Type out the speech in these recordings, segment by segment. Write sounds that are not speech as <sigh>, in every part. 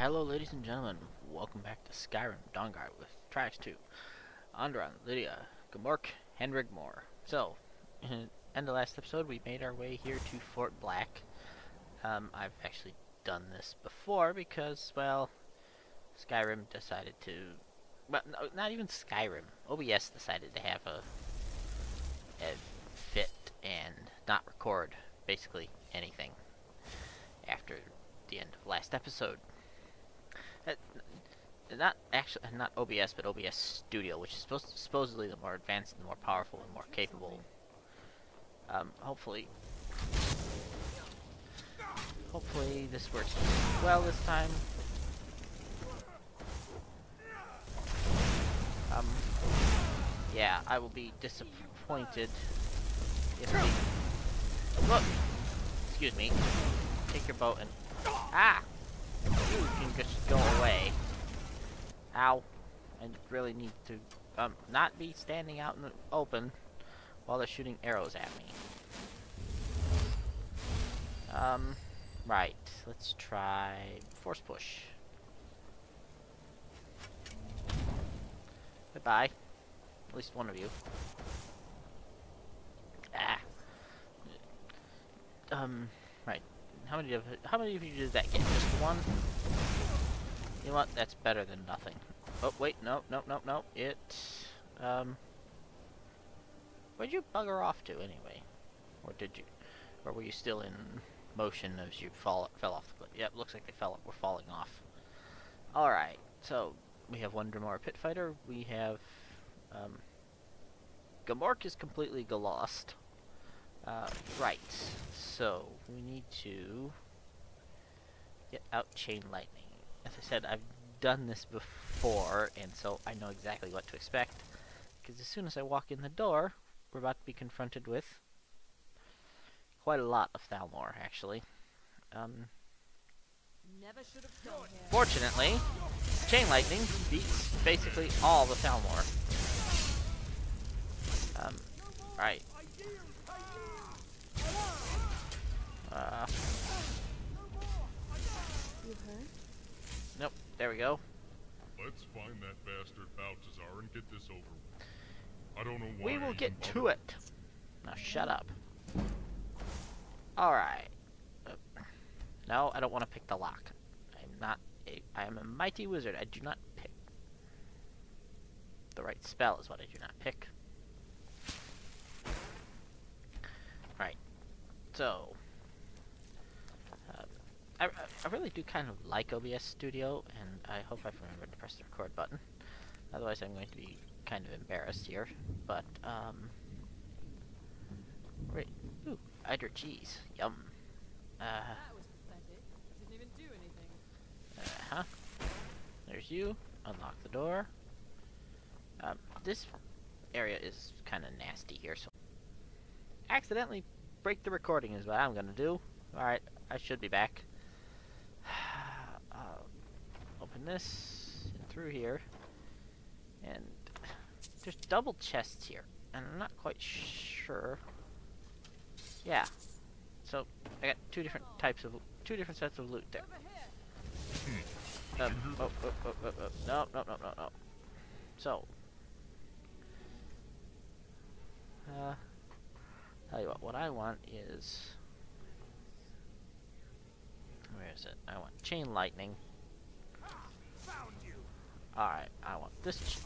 Hello, ladies and gentlemen. Welcome back to Skyrim Dawnguard with Triaxx2. Andron, Lydia, Gamork, and Rigmore. So, in of last episode, we made our way here to Fort Black. Um, I've actually done this before because, well, Skyrim decided to... Well, no, not even Skyrim. OBS decided to have a, a fit and not record basically anything after the end of last episode. Not actually, not OBS, but OBS Studio, which is supposed to, supposedly the more advanced and more powerful and more capable. Um, hopefully, hopefully this works well this time. Um, yeah, I will be disappointed if they... Look! Excuse me. Take your boat and... Ah! You can just go away. Ow. I really need to um, not be standing out in the open while they're shooting arrows at me. Um, right. Let's try force push. Goodbye. At least one of you. Ah. Um, right. How many of how many of you did that get? Just one? Know what? That's better than nothing. Oh wait, no, no, no, no. It um Where'd you bugger off to anyway? Or did you or were you still in motion as you fall fell off the cliff? Yep, looks like they fell were falling off. Alright, so we have one Dremora pit fighter, we have um Gamork is completely lost. Uh, right, so we need to get out Chain Lightning. As I said, I've done this before, and so I know exactly what to expect. Because as soon as I walk in the door, we're about to be confronted with quite a lot of Thalmor, actually. Um, fortunately, Chain Lightning beats basically all the Thalmor. Um, right. Uh, You? There we go. Let's find that bastard Baltazar and get this over with. I don't know why. We will get to it. Now shut up. Alright. Uh, no, I don't want to pick the lock. I'm not a... I am a mighty wizard. I do not pick. The right spell is what I do not pick. Right. So... I, I- I really do kind of like OBS Studio, and I hope I've remembered to press the record button. Otherwise I'm going to be kind of embarrassed here, but, um... Wait, ooh, Eidar cheese, yum. Uh, That was pathetic. Didn't even do anything. uh-huh. There's you, unlock the door. Um, this area is kind of nasty here, so... Accidentally break the recording is what I'm gonna do. Alright, I should be back. uh, open this, through here. And there's double chests here, and I'm not quite sure. Yeah. So I got two different types of two different sets of loot there. Here. Um, oh, oh, oh, oh, oh, no, no, no, no, no. So, uh, tell you what, what I want is, where is it? I want chain lightning. Alright, I want this. Ch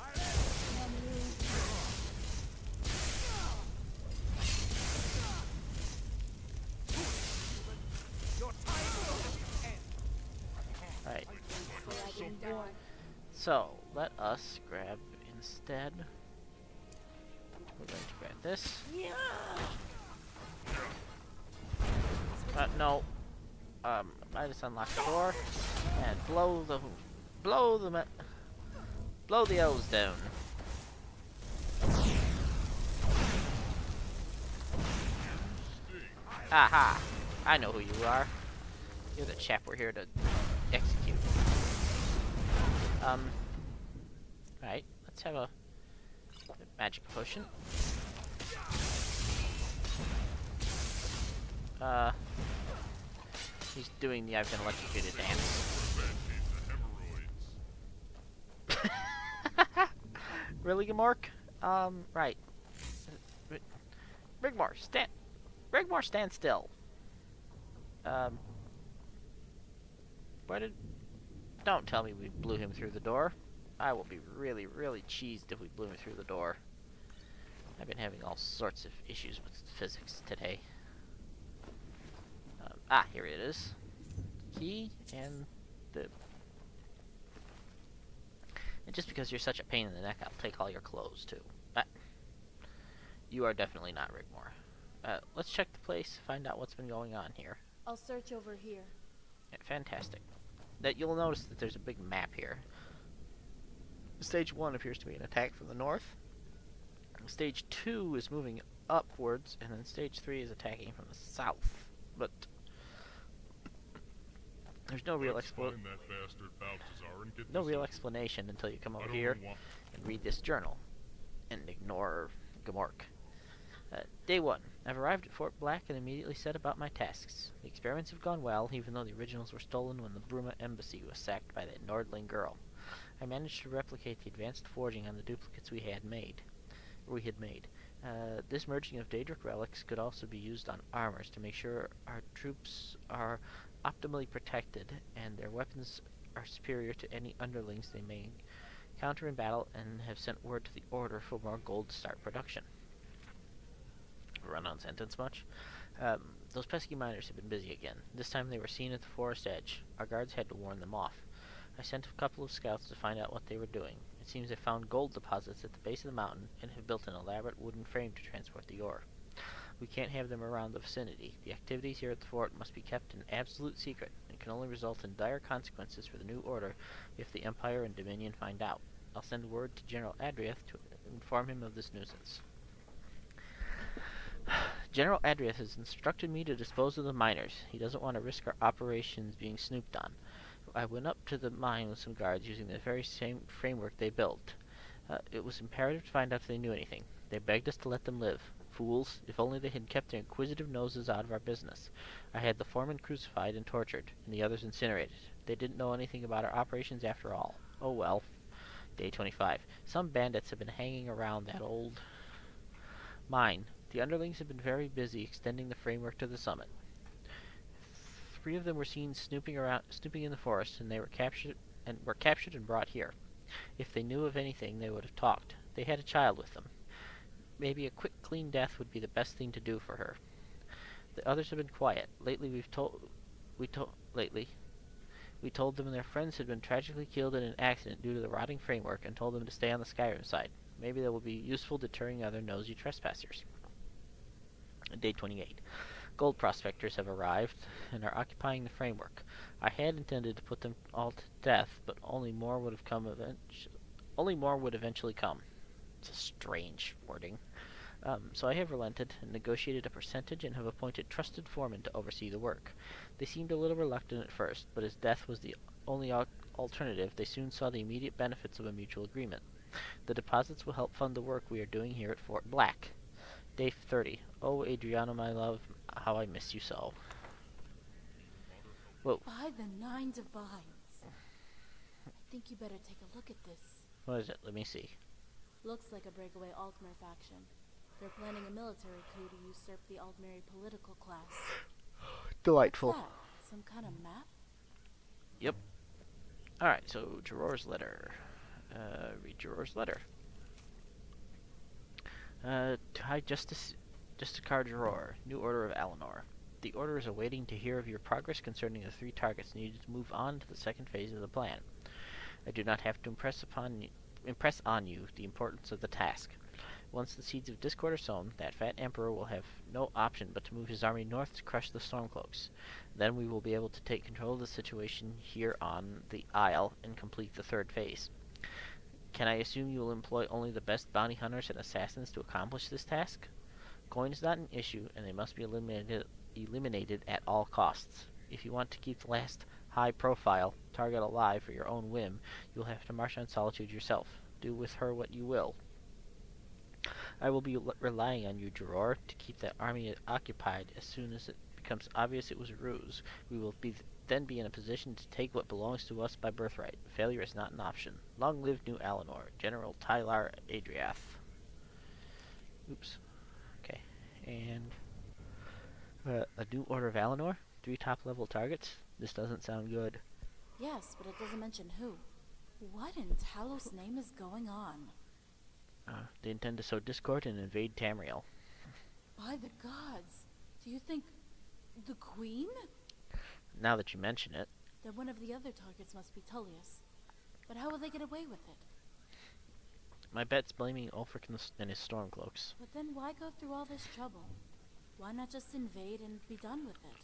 Right. So, let us grab instead. We're going to grab this. Uh, no. Um, I just unlock the door and blow the, blow the, blow the elves down. Aha! I know who you are. You're the chap we're here to execute. Um. Right, let's have a magic potion. Uh. He's doing the I've been electrocuted dance. Really, Gamork? Um, right. Rigmar, stand. Rigmore, stand still. Um. Where did? Don't tell me we blew him through the door. I will be really, really cheesed if we blew him through the door. I've been having all sorts of issues with physics today. Um, ah, here it is. Key and the. And just because you're such a pain in the neck, I'll take all your clothes too. But you are definitely not Rigmore. Uh, let's check the place, find out what's been going on here. I'll search over here. Yeah, fantastic. That you'll notice that there's a big map here. Stage one appears to be an attack from the north. Stage two is moving upwards, and then stage three is attacking from the south. But there's no real Let's explo- find that bastard Baltazar and get no real over. explanation until you come over here and read this journal and ignore Gamork. Uh, day one. I've arrived at Fort Black and immediately set about my tasks. The experiments have gone well, even though the originals were stolen when the Bruma embassy was sacked by that Nordling girl. I managed to replicate the advanced forging on the duplicates we had made. We had made. Uh, this merging of Daedric relics could also be used on armors to make sure our troops are optimally protected and their weapons are superior to any underlings they may encounter in battle and have sent word to the Order for more gold to start production. Run on sentence much? Um, those pesky miners have been busy again. This time they were seen at the forest edge. Our guards had to warn them off. I sent a couple of scouts to find out what they were doing. It seems they found gold deposits at the base of the mountain and have built an elaborate wooden frame to transport the ore. We can't have them around the vicinity. The activities here at the fort must be kept an absolute secret and can only result in dire consequences for the new order if the Empire and Dominion find out. I'll send word to General Adriath to inform him of this nuisance. <sighs> General Adriath has instructed me to dispose of the miners. He doesn't want to risk our operations being snooped on. I went up to the mine with some guards using the very same framework they built. Uh, it was imperative to find out if they knew anything. They begged us to let them live. Fools, if only they had kept their inquisitive noses out of our business. I had the foreman crucified and tortured, and the others incinerated. They didn't know anything about our operations after all. Oh well. Day 25. Some bandits have been hanging around that old mine. The underlings have been very busy extending the framework to the summit. Three of them were seen snooping around, snooping in the forest, and they were captured and were captured and brought here. If they knew of anything, they would have talked. They had a child with them. Maybe a quick, clean death would be the best thing to do for her. The others have been quiet. Lately, we've told we told lately we told them their friends had been tragically killed in an accident due to the rotting framework, and told them to stay on the Skyrim side. Maybe that will be useful deterring other nosy trespassers. Day 28. Gold prospectors have arrived and are occupying the framework. I had intended to put them all to death, but only more would have come eventually. Only more would eventually come. It's a strange wording. Um, so I have relented and negotiated a percentage and have appointed trusted foremen to oversee the work. They seemed a little reluctant at first, but as death was the only al- alternative, they soon saw the immediate benefits of a mutual agreement. The deposits will help fund the work we are doing here at Fort Black. Day 30. Oh, Adriana, my love, how I miss you so. Whoa, By the nine divines. I think you better take a look at this. what is it? Let me see. Looks like a breakaway Altmer faction. They're planning a military coup to usurp the Altmeri political class. <gasps> Delightful. That? Some kind of map? Yep. Alright, so Jaror's letter. Uh, read Jaror's letter. Uh, to High Justice, Justicar Jaror, New Order of Alinor. The Order is awaiting to hear of your progress concerning the three targets needed to move on to the second phase of the plan. I do not have to impress upon you, impress on you the importance of the task. Once the seeds of discord are sown, that fat emperor will have no option but to move his army north to crush the Stormcloaks. Then we will be able to take control of the situation here on the Isle and complete the third phase. Can I assume you will employ only the best bounty hunters and assassins to accomplish this task? Coin is not an issue, and they must be eliminated, eliminated at all costs. If you want to keep the last high-profile target alive for your own whim, you will have to march on Solitude yourself. Do with her what you will. I will be relying on you, Jaror, to keep that army occupied as soon as it becomes obvious it was a ruse. We will be th- then be in a position to take what belongs to us by birthright. Failure is not an option. Long live New Alinor. General Tylar Adriath. Oops. Okay. And uh, a new Order of Alinor? Three top level targets? This doesn't sound good. Yes, but it doesn't mention who. What in Talos' name is going on? Uh, they intend to sow discord and invade Tamriel. By the gods! Do you think the Queen? Now that you mention it, Then one of the other targets must be Tullius. But how will they get away with it? my bet's blaming Ulfric and, and his Stormcloaks. But then why go through all this trouble? Why not just invade and be done with it?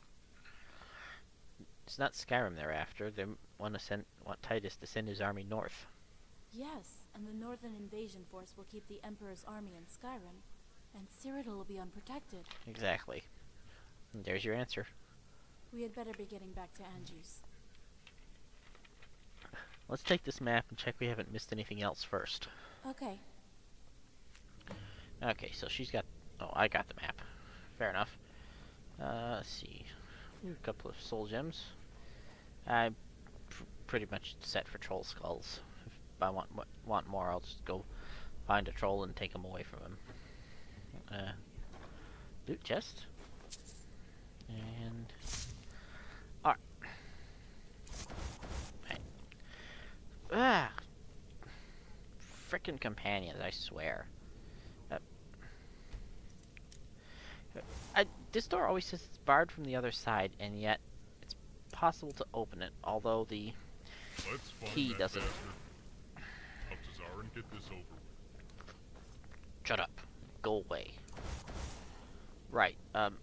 It's not Skyrim they're after. They want to send want Titus to send his army north. Yes, and the Northern Invasion Force will keep the Emperor's army in Skyrim, and Cyrodiil will be unprotected. Exactly. And there's your answer. We had better be getting back to Angi's. Let's take this map and check we haven't missed anything else first. Okay, Okay, so she's got. Oh, I got the map. Fair enough. Uh, let's see. A couple of soul gems. I'm pr- pretty much set for troll skulls. If I want want more, I'll just go find a troll and take him away from him. Uh, loot chest. And. Alright. Right. Ah! Frickin' companions, I swear. Uh, I, this door always says it's barred from the other side, and yet possible to open it, although the find doesn't. bastard. Baltazar and get this over with. Shut up. Go away. Right. Um,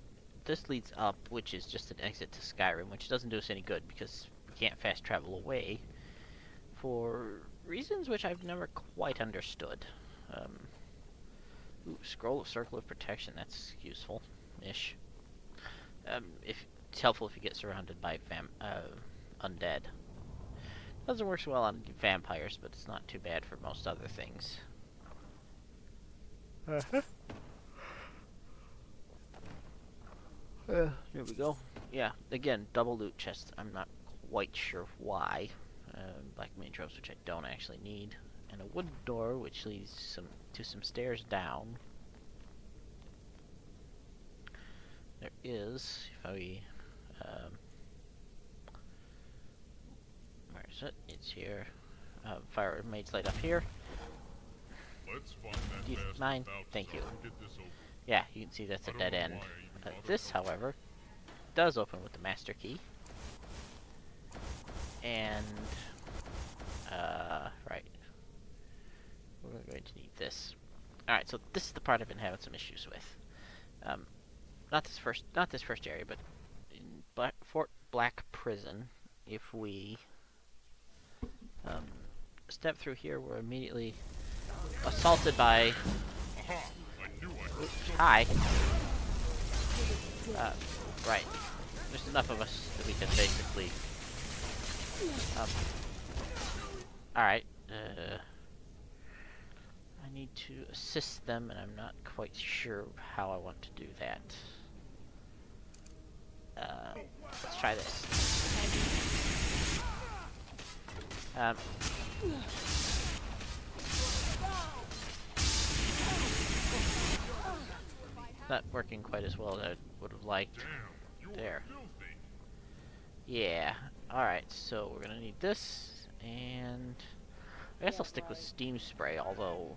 this leads up, which is just an exit to Skyrim, which doesn't do us any good because we can't fast travel away for reasons which I've never quite understood. Um, ooh, scroll of Circle of Protection. That's useful-ish. Um, if it's helpful if you get surrounded by vam uh, undead. Doesn't work so well on vampires, but it's not too bad for most other things. Uh-huh. Uh, here we go. Yeah, again, double loot chest. I'm not quite sure why. Uh, black mage robes, which I don't actually need, and a wood door, which leads some to some stairs down. There is, if I, um, where is it? It's here. Uh, fire mage light up here. Let's find that Do you mind? Thank you. and get this over with. Yeah, you can see that's a dead end. why I even Uh, this, however, does open with the master key. And, uh, right. We're going to need this. Alright, so this is the part I've been having some issues with. Um, not this first, not this first area, but in Black, Fort Black Prison, if we, um, step through here, we're immediately assaulted by. Hi. Uh, right. There's enough of us that we can basically. Um. Alright. Uh. I need to assist them, and I'm not quite sure how I want to do that. Uh, let's try this. Um. Not working quite as well as I would have liked. There. Yeah. Alright, so we're gonna need this, and... I guess I'll stick with Steam Spray, although...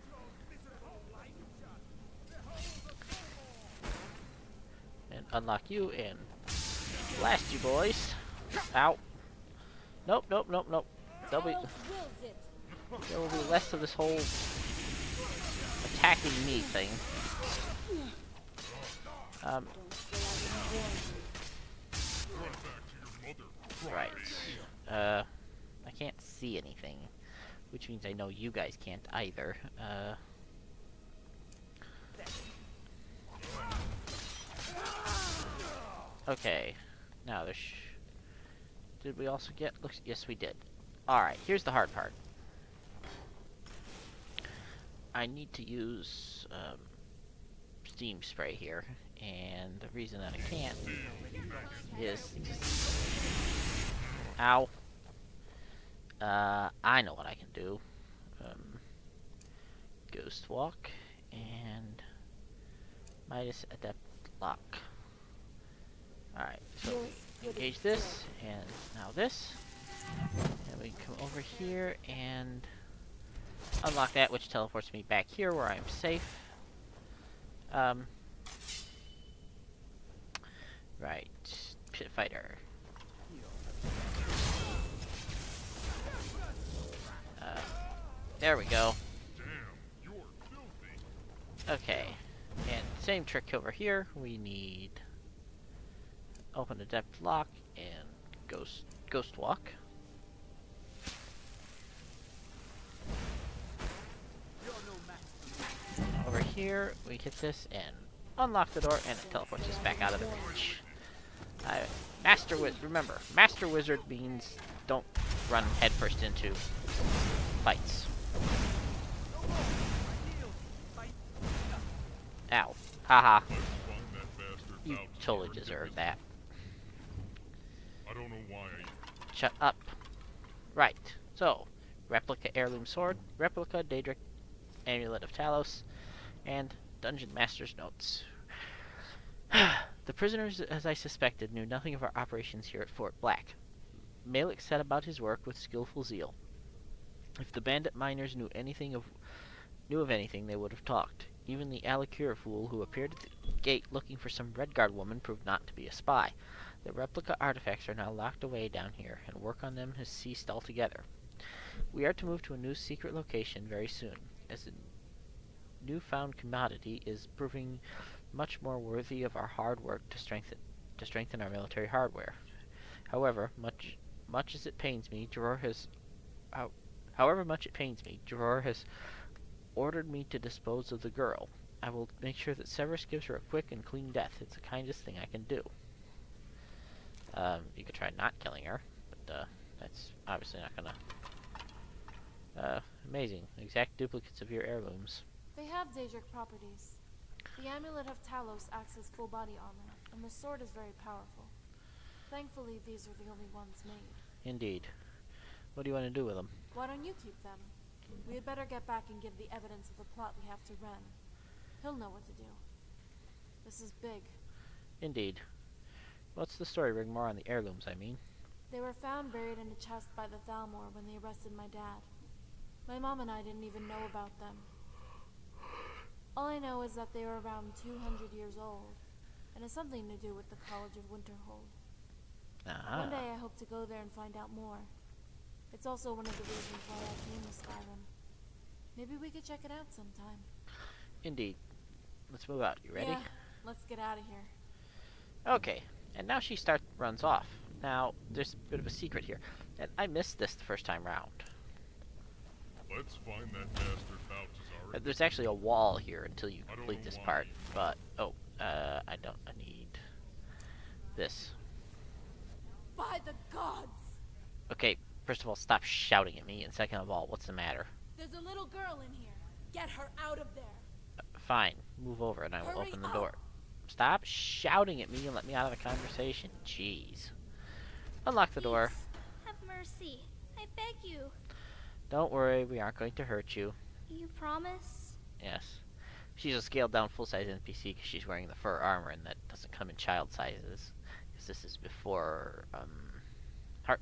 And unlock you, and blast you boys! Ow! Nope, nope, nope, nope. There'll be, there will be less of this whole attacking me thing. Um. Right. Uh, I can't see anything, which means I know you guys can't either. Uh. Okay. Now there's. Did we also get? Looks. Yes, we did. All right. Here's the hard part. I need to use um, steam spray here, and the reason that I can't is Ow. Uh, I know what I can do. Um, Ghost Walk and Midas Adept Lock. Alright, so we engage this, and now this. And we come over here and unlock that, which teleports me back here where I'm safe. Um, right, pit fighter. Uh, there we go. Damn, you're filthy. Okay, and same trick over here. We need open adept lock and ghost ghost walk. Over here, we hit this and unlock the door, and it teleports us back out of the breach. Uh, master Wiz. Remember, Master Wizard means don't run headfirst into fights. Ow. Haha. Bastard You totally deserve that. Don't know why I Shut up. Right. So, replica heirloom sword, replica Daedric amulet of Talos, and dungeon master's notes. <sighs> the prisoners, as I suspected, knew nothing of our operations here at Fort Black. Malik set about his work with skillful zeal. If the bandit miners knew anything of knew of anything, they would have talked. Even the Alik'r fool who appeared at the gate looking for some Redguard woman proved not to be a spy. The replica artifacts are now locked away down here, and work on them has ceased altogether. We are to move to a new secret location very soon, as the newfound commodity is proving much more worthy of our hard work to strengthen to strengthen our military hardware. However, much much as it pains me, Dror has how, however much it pains me, Dror has ordered me to dispose of the girl. I will make sure that Severus gives her a quick and clean death. It's the kindest thing I can do. Um, you could try not killing her, but uh, that's obviously not gonna. Uh, amazing. Exact duplicates of your heirlooms. They have Daedric properties. The Amulet of Talos acts as full body armor, and the sword is very powerful. Thankfully, these are the only ones made. Indeed. What do you want to do with them? Why don't you keep them? We had better get back and give the evidence of the plot we have to run. He'll know what to do. This is big. Indeed. What's the story? Rigmore on the heirlooms, I mean. They were found buried in a chest by the Thalmor when they arrested my dad. My mom and I didn't even know about them. All I know is that they were around 200 years old, and it's something to do with the College of Winterhold. Ah. One day I hope to go there and find out more. It's also one of the reasons why I came to Skyrim. Maybe we could check it out sometime. Indeed. Let's move out. You ready? Yeah, let's get out of here. Okay. And now she starts runs off. Now, there's a bit of a secret here. And I missed this the first time round. let's find that bastard Baltazar. Uh, There's actually a wall here until you complete this part. But, oh, uh, I don't, I need this. By the gods! Okay, first of all, stop shouting at me. And second of all, what's the matter? There's a little girl in here. Get her out of there. Fine, move over and I will Hurry open the up. door. Stop shouting at me and let me out of the conversation. Jeez. Unlock the door. Have mercy. I beg you. Don't worry, we aren't going to hurt you. You promise? Yes. She's a scaled down full size NPC because she's wearing the fur armor and that doesn't come in child sizes. Because this is before, um, Hearth.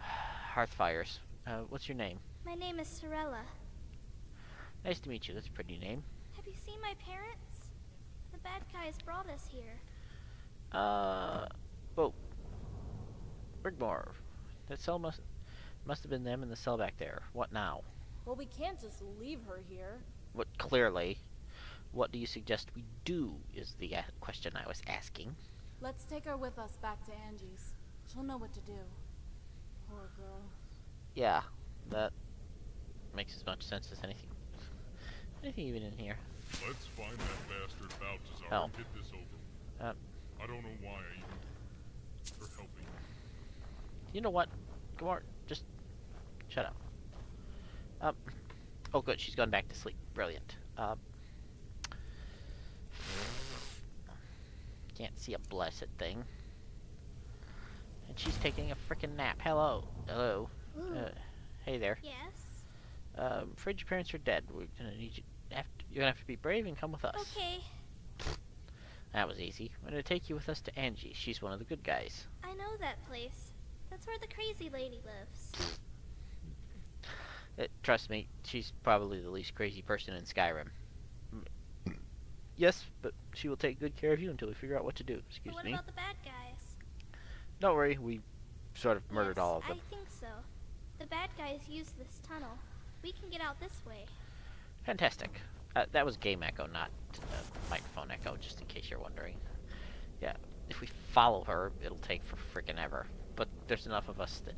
<sighs> Hearthfires. Uh, what's your name? My name is Sorella. Nice to meet you. That's a pretty name. Have you seen my parents? The bad guys brought us here. Uh, well, Rigmore. That cell must must have been them in the cell back there. What now? Well, we can't just leave her here. What clearly? What do you suggest we do? Is the question I was asking. Let's take her with us back to Angie's. She'll know what to do. Poor girl. Yeah, that makes as much sense as anything. Anything even in here? Let's find that bastard Baltazar Oh. and get this over. with. Um. I don't know why I even for helping. You know what? Come on, just shut up. Um. Oh, good. She's gone back to sleep. Brilliant. Um. Can't see a blessed thing. And she's taking a freaking nap. Hello. Hello. Uh, hey there. yes. Um, afraid your parents are dead. We're gonna need you. You're gonna have to be brave and come with us. Okay, That was easy. We're gonna take you with us to Angie. She's one of the good guys. I know that place. That's where the crazy lady lives. Uh, trust me, she's probably the least crazy person in Skyrim. Mm. Yes, but she will take good care of you until we figure out what to do. Excuse what me. What about the bad guys? Don't worry, we sort of murdered Yes, all of them. I think so. The bad guys use this tunnel. We can get out this way. Fantastic. Uh, that was game echo, not uh, microphone echo, just in case you're wondering. Yeah, if we follow her, it'll take for frickin' ever. But there's enough of us that.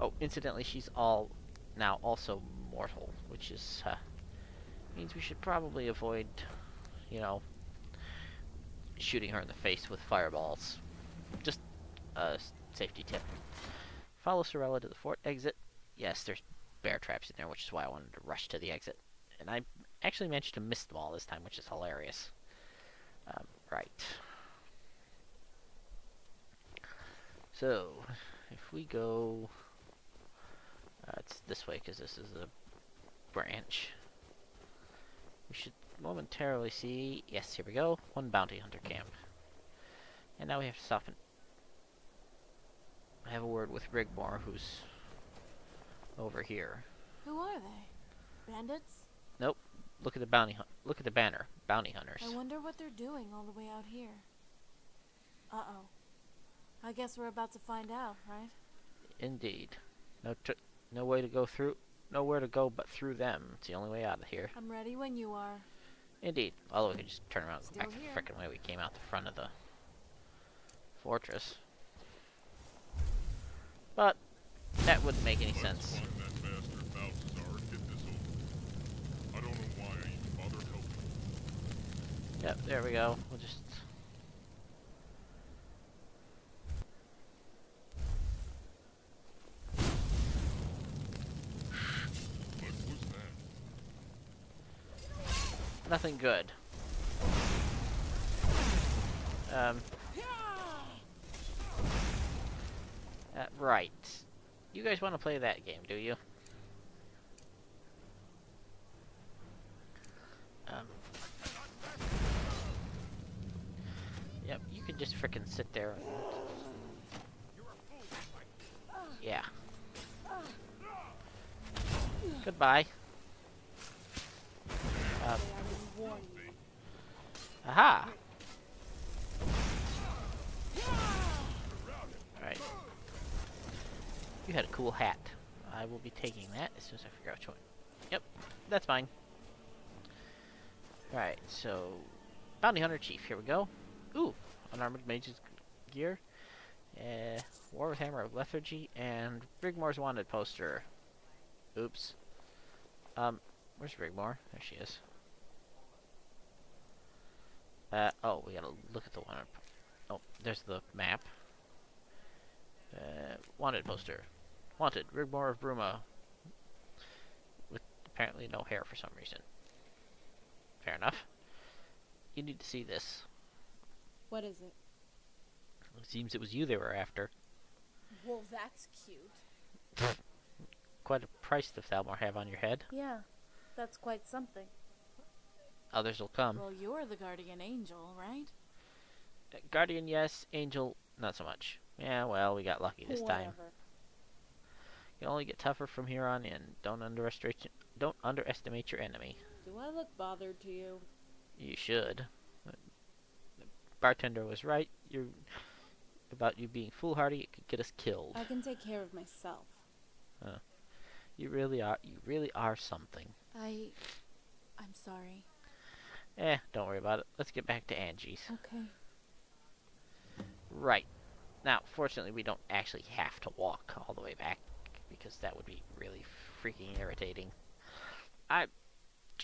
Oh, incidentally, she's all now also mortal, which is uh, means we should probably avoid, you know, shooting her in the face with fireballs. Just a safety tip. Follow Sorella to the fort exit. Yes, there's bear traps in there, which is why I wanted to rush to the exit. And I actually managed to miss them all this time, which is hilarious. Um, right. So, if we go... Uh, it's this way, because this is a branch. We should momentarily see... Yes, here we go. One bounty hunter camp. And now we have to stop and... have a word with Rigmore, who's over here. Who are they? Bandits? Look at the bounty hunt. Look at the banner. Bounty hunters. I wonder what they're doing all the way out here. Uh oh. I guess we're about to find out, right? Indeed. No tr- no way to go through. Nowhere to go but through them. It's the only way out of here. I'm ready when you are. Indeed. Although we could just turn around and go Still back the frickin' way we came out the front of the fortress. But that wouldn't make any sense. Find that bastard Balthazar and get this over. I don't know why I even bothered helping. Yep, there we go. We'll just nothing good. Um. Uh, right. You guys want to play that game, do you? Um. Yep, you can just frickin' sit there. Yeah. Goodbye. Um, aha! Alright. You had a cool hat. I will be taking that as soon as I figure out which one. Yep, that's mine. Alright, so... Bounty Hunter Chief, here we go. Ooh, unarmored mage's gear. Uh, War with Hammer of Lethargy, and Rigmore's Wanted poster. Oops. Um, where's Rigmore? There she is. Uh, oh, we gotta look at the one. Oh, there's the map. Uh, wanted poster. Wanted, Rigmore of Bruma. With apparently no hair for some reason. Fair enough. You need to see this. What is it? It seems it was you they were after. Well, that's cute. Quite a price the Thalmor have on your head. Yeah, that's quite something. Others will come. Well, you're the guardian angel, right? Uh, Guardian, yes. Angel, not so much. Yeah, well, we got lucky this time. Whatever. You only get tougher from here on in. Don't underestimate. Don't underestimate your enemy. Do I look bothered to you? You should. Bartender was right. You're about you being foolhardy. It could get us killed. I can take care of myself. You really are. You really are something. I. I'm sorry. Eh, don't worry about it. Let's get back to Angie's. Okay. Right. Now, fortunately, we don't actually have to walk all the way back because that would be really freaking irritating. I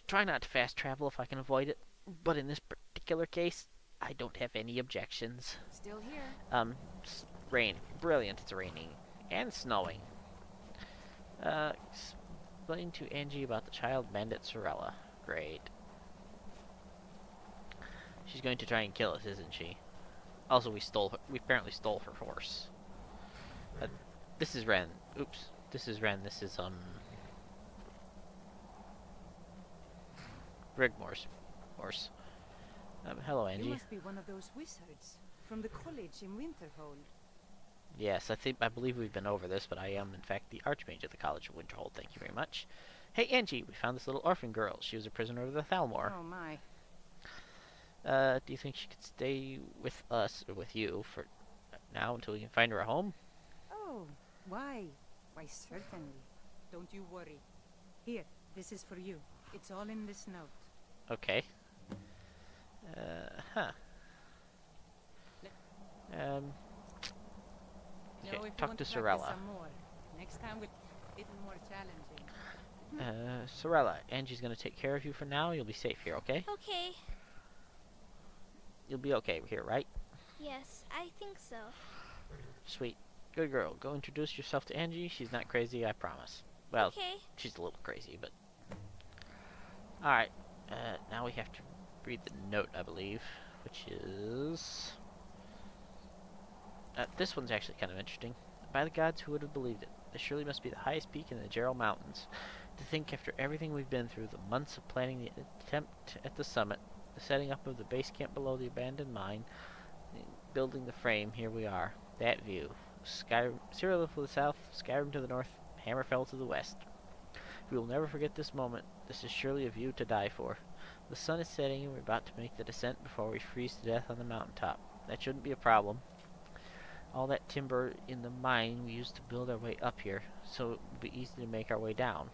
try not to fast travel if I can avoid it, but in this particular case, I don't have any objections. Still here. Um, rain. Brilliant, it's raining. And snowing. Uh, explain to Angie about the child bandit Sorella. Great. She's going to try and kill us, isn't she? Also, we stole her. We apparently stole her horse. This is Ren. Oops. This is Ren. This is, um... Rigmore's horse. Um, hello, You must be one of those wizards from the college in Winterhold. Yes, I think I believe we've been over this, but I am in fact the Archmage of the College of Winterhold. Thank you very much. Hey Angie, we found this little orphan girl. She was a prisoner of the Thalmor. Oh my. Uh, do you think she could stay with us or with you for now until we can find her a home? Oh, why? Why, certainly. Don't you worry. Here, this is for you. It's all in this note. Okay. Uh, huh. Um. Okay, Know talk to Sorella. Next time with a little more challenging. Uh, Sorella, Angie's gonna take care of you for now. You'll be safe here, okay? Okay. You'll be okay here, right? Yes, I think so. Sweet. Good girl. Go introduce yourself to Angie. She's not crazy, I promise. Well, Okay. she's a little crazy, but... Alright. Uh, now we have to read the note, I believe, which is... Uh, this one's actually kind of interesting. By the gods, who would have believed it? This surely must be the highest peak in the Jerall Mountains. To think after everything we've been through, the months of planning the attempt at the summit, the setting up of the base camp below the abandoned mine, building the frame, here we are. That view. Sky Cyrodiil to the south, Skyrim to the north, Hammerfell to the west. We will never forget this moment. This is surely a view to die for. The sun is setting and we're about to make the descent before we freeze to death on the mountaintop. That shouldn't be a problem. All that timber in the mine we used to build our way up here, so it would be easy to make our way down.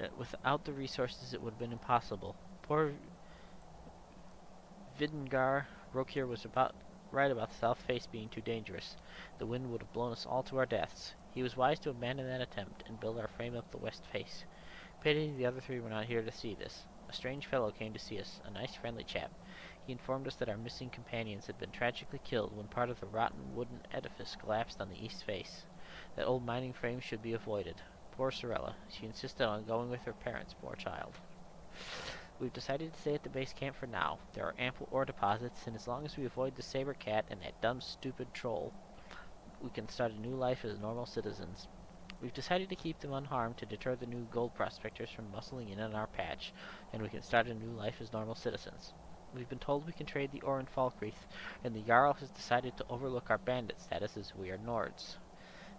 Uh, without the resources, it would have been impossible. Poor Videngar Rokir was about right about the south face being too dangerous. The wind would have blown us all to our deaths. He was wise to abandon that attempt and build our frame up the west face. Pity the other three were not here to see this. A strange fellow came to see us, a nice friendly chap. He informed us that our missing companions had been tragically killed when part of the rotten wooden edifice collapsed on the east face. That old mining frame should be avoided. Poor Sorella. She insisted on going with her parents, poor child. We've decided to stay at the base camp for now. There are ample ore deposits, and as long as we avoid the saber cat and that dumb, stupid troll, we can start a new life as normal citizens. We've decided to keep them unharmed to deter the new gold prospectors from bustling in on our patch, and we can start a new life as normal citizens. We've been told we can trade the ore in Falkreath, and the Jarl has decided to overlook our bandit status as we are Nords.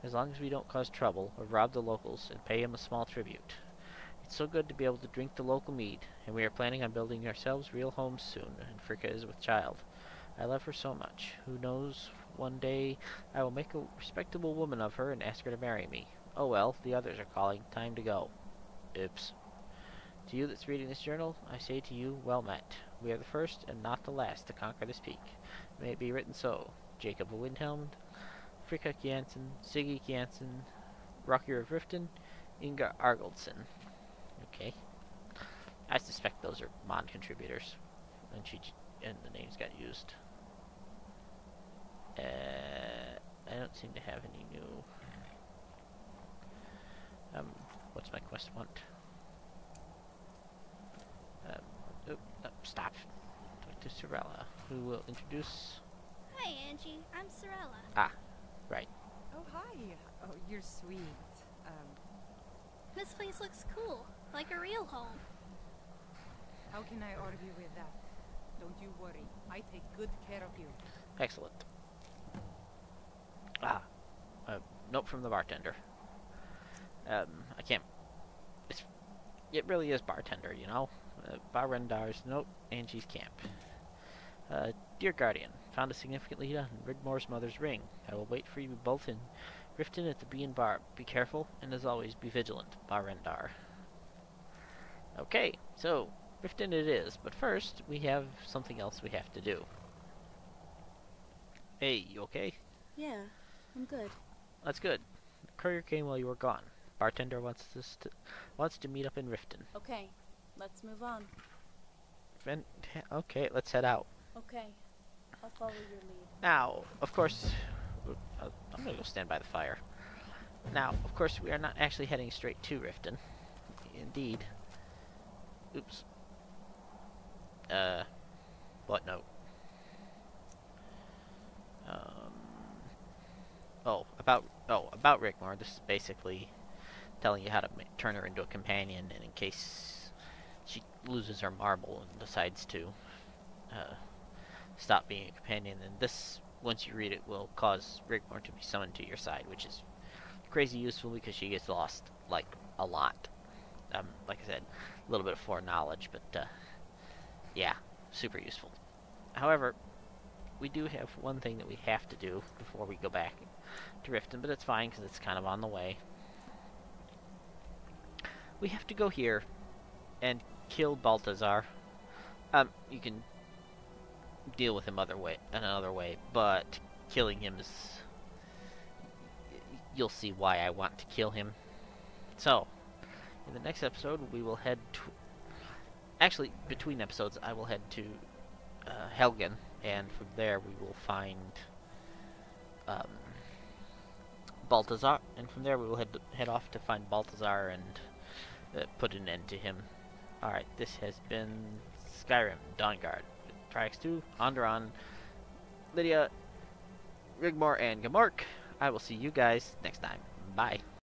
As long as we don't cause trouble, or rob the locals, and pay him a small tribute. It's so good to be able to drink the local mead, and we are planning on building ourselves real homes soon, and Fricka is with child. I love her so much. Who knows, one day I will make a respectable woman of her and ask her to marry me. Oh well, the others are calling. Time to go. Oops. To you that's reading this journal, I say to you, well met. We are the first and not the last to conquer this peak. May it be written so. Jacob Windhelm, Fricka Jansen, Siggy Jansen, Rocker of Riften, Inga Argoldson. Okay. I suspect those are Mon contributors. And she and the names got used. Uh, I don't seem to have any new. Um, what's my quest want? Um, oh, no, stop. Talk to Sorella, who will introduce. Hi, Angie. I'm Sorella. Ah, right. Oh, hi. Oh, you're sweet. Um, This place looks cool, like a real home. how can I argue with that? Don't you worry. I take good care of you. Excellent. Ah, a note from the bartender. Um, I can't. It's, it really is bartender, you know. Uh, Barendar's note, Angie's camp. Uh, dear guardian, found a significant lead on Rigmore's mother's ring. I will wait for you both in Riften at the Bee and Barb. Be careful, and as always, be vigilant. Barendar. Okay, so Riften it is, but first we have something else we have to do. Hey, you okay? Yeah, I'm good. That's good. The courier came while you were gone. Bartender wants us to wants to meet up in Riften. Okay, let's move on. Fen- okay, let's head out. Okay, I'll follow your lead. Now, of course, uh, I'm gonna go stand by the fire. Now, of course, we are not actually heading straight to Riften. Indeed. Oops. Uh, what note? Um, oh, about oh about Rigmore. This is basically telling you how to turn her into a companion, and in case she loses her marble and decides to uh, stop being a companion, then this, once you read it, will cause Rigmore to be summoned to your side, which is crazy useful because she gets lost like a lot. Um, like I said, a little bit of foreknowledge, but uh, yeah, super useful. However, we do have one thing that we have to do before we go back to Riften, but it's fine because it's kind of on the way. We have to go here and kill Baltazar. Um, you can deal with him other way, another way, but killing him is. You'll see why I want to kill him. So, in the next episode, we will head to. Actually, between episodes, I will head to uh, Helgen, and from there we will find um, Baltazar, and from there we will head head off to find Baltazar and put an end to him. Alright, this has been Skyrim Dawnguard. Triaxx2, Onderon, Lydia, Rigmore, and Gamork. I will see you guys next time. Bye.